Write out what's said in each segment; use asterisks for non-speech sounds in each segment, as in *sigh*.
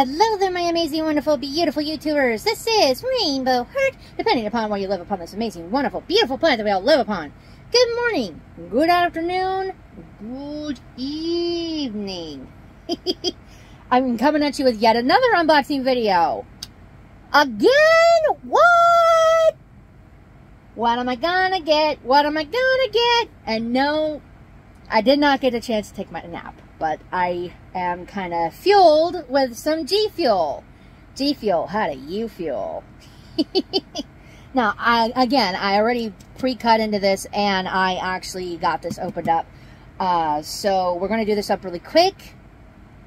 Hello there, my amazing, wonderful, beautiful YouTubers. This is Rainbow Heart, depending upon where you live upon this amazing, wonderful, beautiful planet that we all live upon. Good morning, good afternoon, good evening. *laughs* I'm coming at you with yet another unboxing video. Again? What? What am I gonna get? What am I gonna get? And no, I did not get a chance to take my nap but I am kind of fueled with some G Fuel. G Fuel, how do you fuel? *laughs* now, I again, I already pre-cut into this, and I actually got this opened up. Uh, so we're going to do this up really quick.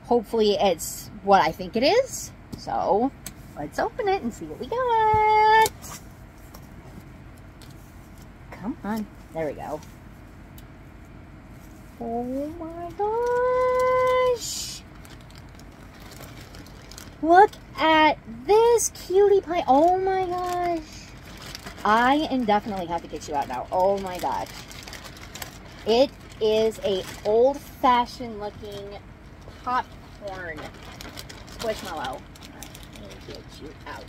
Hopefully it's what I think it is. So let's open it and see what we got. Come on. There we go. Oh my gosh. Look at this cutie pie. Oh my gosh. I am definitely have to get you out now. Oh my gosh. It is a old-fashioned looking popcorn squishmallow. Me get you out.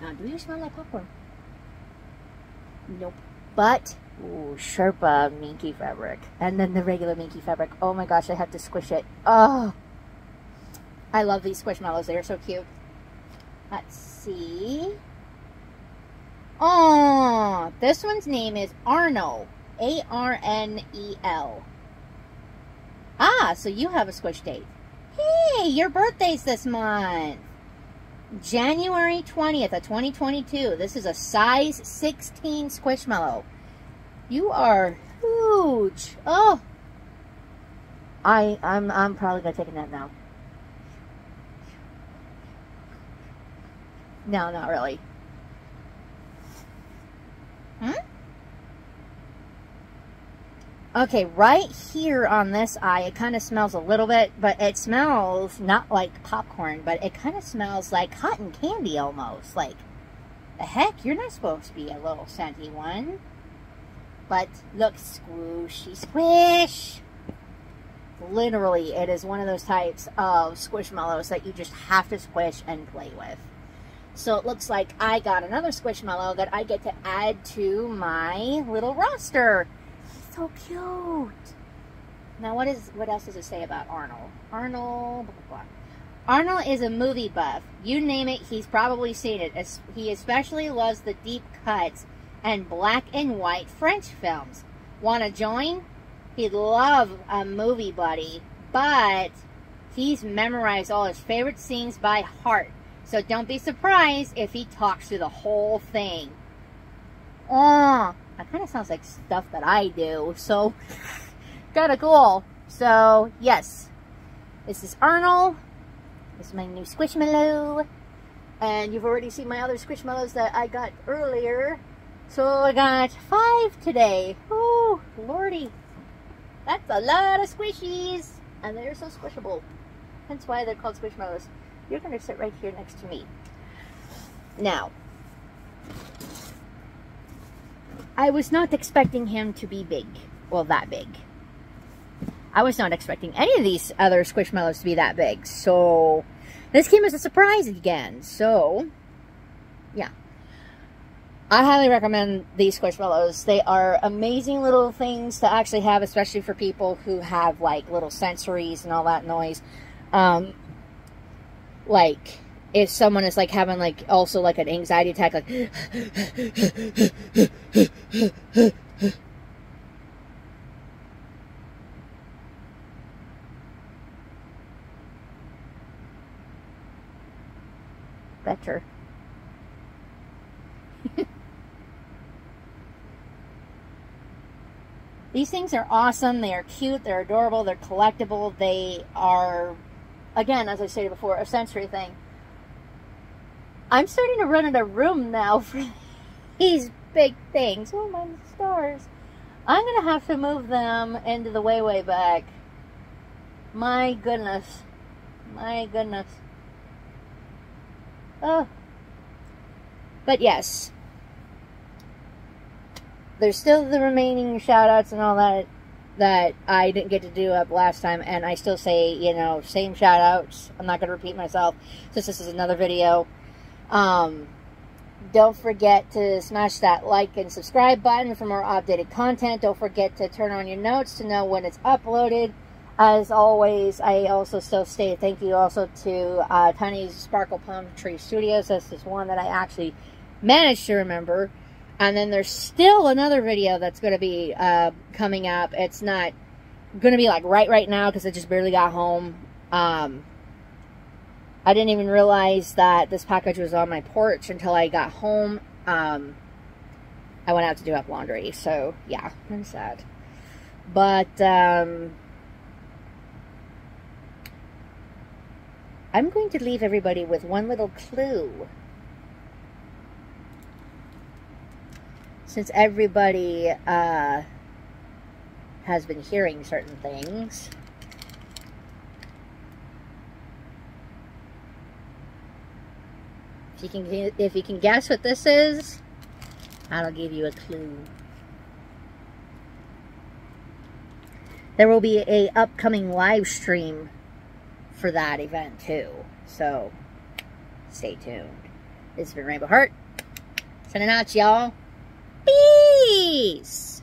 Now, do you smell like popcorn? Nope. But Ooh, Sherpa minky fabric. And then the regular minky fabric. Oh my gosh, I have to squish it. Oh, I love these squishmallows. They are so cute. Let's see. Oh, this one's name is Arnel. A-R-N-E-L. Ah, so you have a squish date. Hey, your birthday's this month. January 20th of 2022. This is a size 16 squishmallow. You are huge. Oh. I I'm I'm probably gonna take a nap now. No, not really. Hmm? Okay, right here on this eye, it kind of smells a little bit, but it smells not like popcorn, but it kind of smells like cotton candy almost. Like, the heck, you're not supposed to be a little scenty one. But look, squishy squish. Literally, it is one of those types of squishmallows that you just have to squish and play with. So it looks like I got another squishmallow that I get to add to my little roster. So cute. Now, what is what else does it say about Arnold? Arnold, blah, blah, blah. Arnold is a movie buff. You name it, he's probably seen it. He especially loves the deep cuts and black and white French films. Want to join? He'd love a movie buddy, but he's memorized all his favorite scenes by heart. So don't be surprised if he talks through the whole thing. Oh, that kind of sounds like stuff that I do. So, *laughs* kind of cool. So, yes. This is Arnold. This is my new Squishmallow. And you've already seen my other Squishmallows that I got earlier. So I got five today. Oh, lordy. That's a lot of squishies. And they're so squishable. Hence why they're called squishmallows. You're going to sit right here next to me. Now, I was not expecting him to be big. Well, that big. I was not expecting any of these other squishmallows to be that big. So, this came as a surprise again. So, yeah. I highly recommend these Squishmallows. They are amazing little things to actually have, especially for people who have like little sensories and all that noise. Um, like if someone is like having like also like an anxiety attack, like better. *laughs* These things are awesome. They are cute. They're adorable. They're collectible. They are, again, as I stated before, a sensory thing. I'm starting to run out of room now for *laughs* these big things. Oh, my stars. I'm going to have to move them into the way, way back. My goodness. My goodness. Oh. But yes, there's still the remaining shout outs and all that that I didn't get to do up last time, and I still say, you know, same shout outs. I'm not going to repeat myself since this is another video. Um, don't forget to smash that like and subscribe button for more updated content. Don't forget to turn on your notes to know when it's uploaded. As always, I also still say thank you also to uh, Tiny's Sparkle Palm Tree Studios. This is one that I actually managed to remember. And then there's still another video that's going to be uh, coming up. It's not going to be like right right now because I just barely got home. Um, I didn't even realize that this package was on my porch until I got home. Um, I went out to do up laundry. So, yeah, I'm sad. But, um, I'm going to leave everybody with one little clue. Since everybody uh, has been hearing certain things. You can, if you can guess what this is, I'll give you a clue. There will be a upcoming live stream for that event too. So stay tuned. This has been Rainbow Heart. Sending out y'all. Peace.